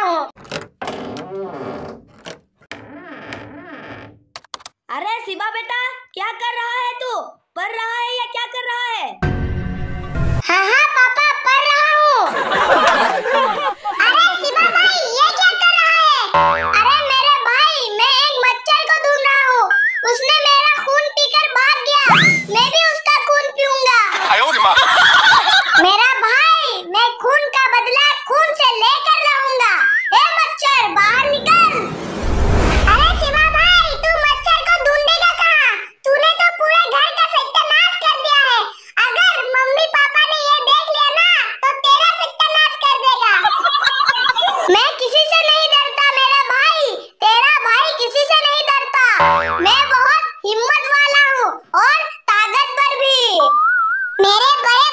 हो। अरे शिवा बेटा क्या कर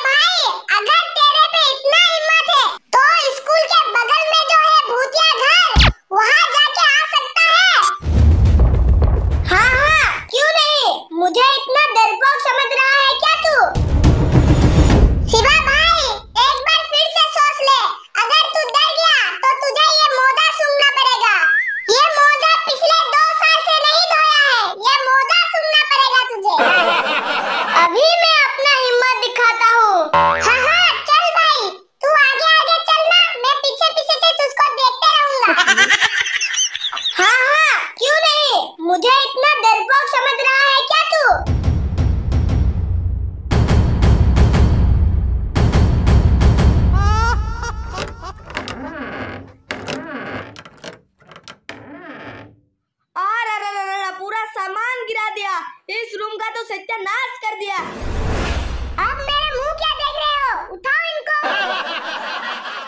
भाई, अगर तेरे पे इतना हिम्मत है तो स्कूल के बगल में जो है भूतिया इस रूम का तो सत्यानाश कर दिया। अब मेरे मुँह क्या देख रहे हो? उठाओ इनको।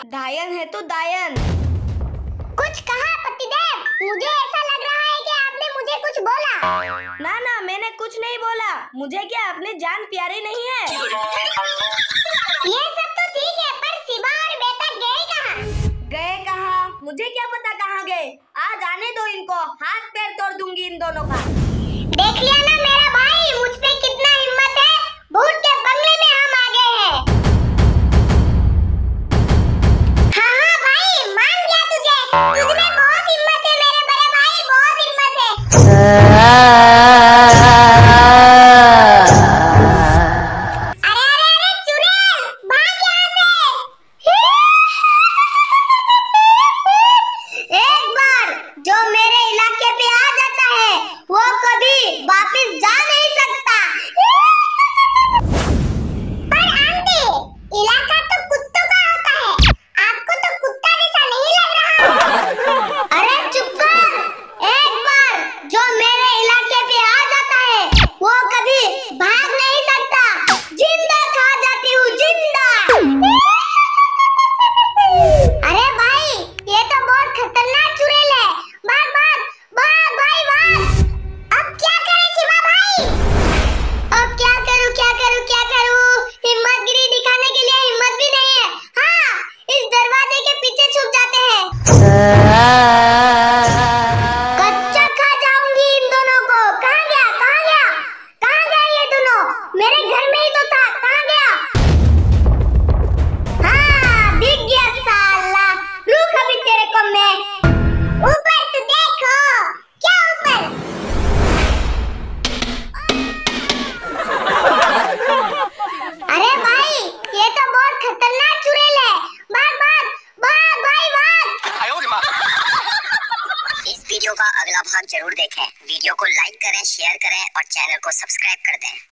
दायन है तो दायन। कुछ कहा पतिदेव? मुझे ऐसा लग रहा है कि आपने मुझे कुछ बोला। ना ना मैंने कुछ नहीं बोला। मुझे क्या अपने जान प्यारे नहीं है? ये सब तो ठीक है पर सिबा और बेटा गए कहाँ? गए कहाँ? मुझे क्या पता कहाँ गए? आज आने दो इनको। हाथ पैर तोड़ दूँगी इन दोनों का। देख लिया ना मेरा कि मुझ पे कितना हिम्मत है? भूत के बंगले में हम आ गए हैं। हाँ हाँ भाई, मान गया तुझे। तुझ बहुत हिम्मत है, मेरे बड़े भाई, बहुत हिम्मत है। अरे बार जो मेरे इलाके पे आ जाता है, वो कभी वापस जा yo हम ज़रूर देखें। वीडियो को लाइक करें शेयर करें और चैनल को सब्सक्राइब कर दें।